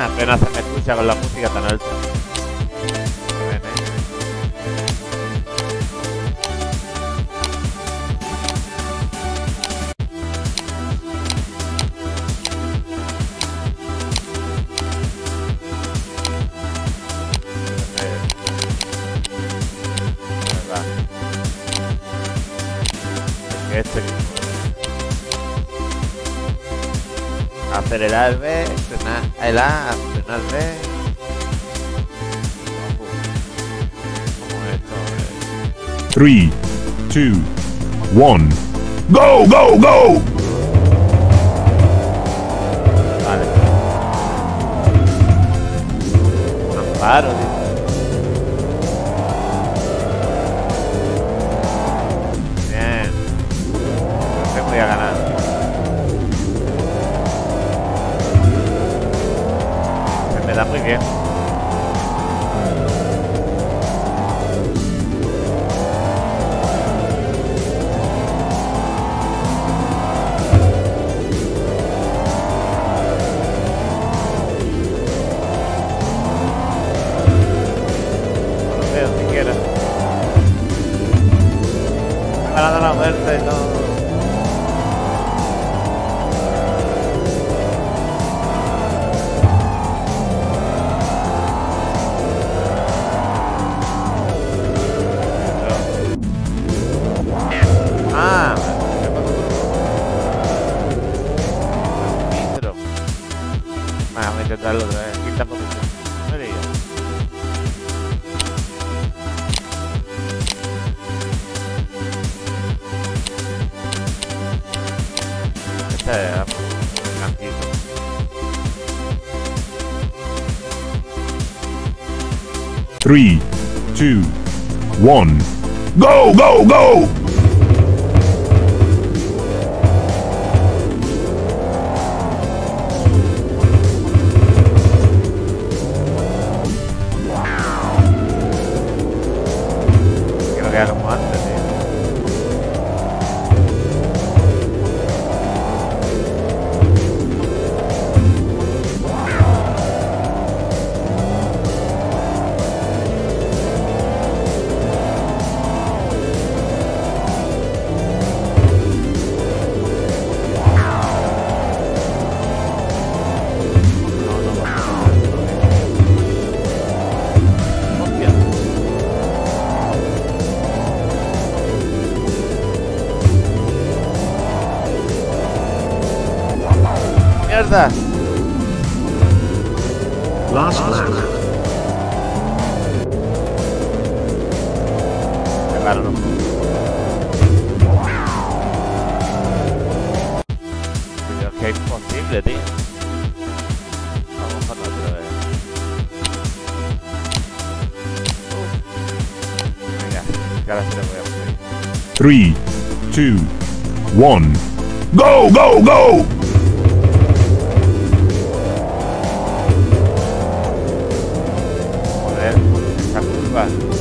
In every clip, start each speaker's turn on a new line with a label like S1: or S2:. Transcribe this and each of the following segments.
S1: Apenas se me escucha con la música tan alta. Este acelerar el B, frenar el A, frenar el B. ¿Cómo es esto?
S2: Three, two, one. Go, go, go!
S1: Vale. Amparo, tío. Da muy bien. No lo siquiera. Me van a dar la vuelta y todo. Es blanquito.
S2: Three, two, one. Go, go, go!
S1: ¡Mierda!
S3: Last lap.
S1: Qué raro, ¿no? Pero es que es imposible, tío. Vamos con otra vez. Venga, que ahora sí le voy a poner.
S2: Three, two, one. Go, go, go!
S1: Esta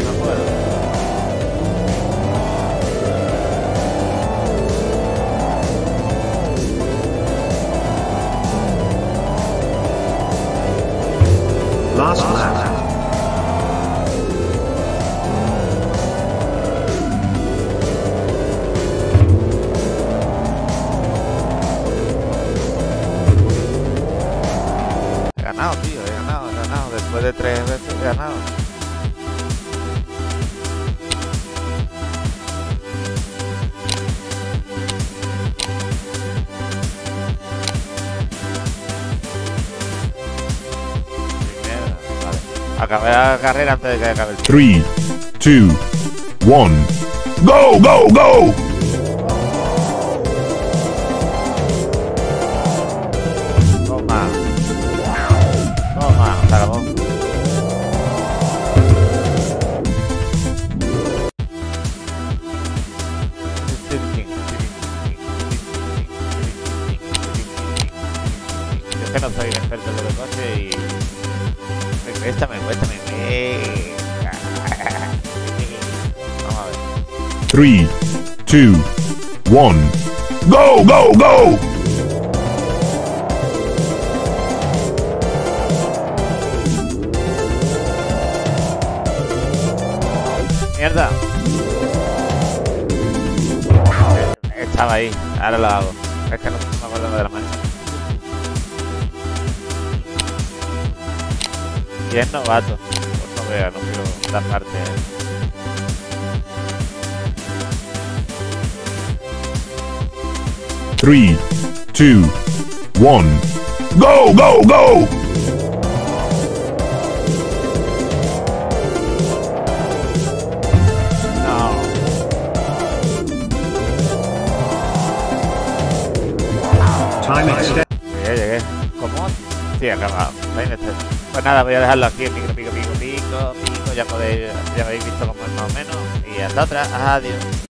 S1: curva. He ganado, tío, he ganado, he ganado. Después de tres veces he ganado. Acabé la carrera antes de que acabe el
S2: 3, 2, 1. Go, go, go!
S1: Toma. Toma, se acabó. Es que no soy Cuéstame, cuéstame. venga. Vamos a ver.
S2: 3, 2, 1. Go, go, go!
S1: ¡Mierda! Estaba ahí, ahora lo hago. Es que no me acuerdo de la marcha. Y es novato. Pues no vea, no quiero dar parte.
S2: Three, two, one. Go, go, go!
S1: No.
S3: Time extended.
S1: Sí, acabado. Pues nada, voy a dejarlo aquí. Pico, pico, pico, pico, pico. Ya podéis, ya habéis visto cómo es más o menos. Y hasta otra. Adiós.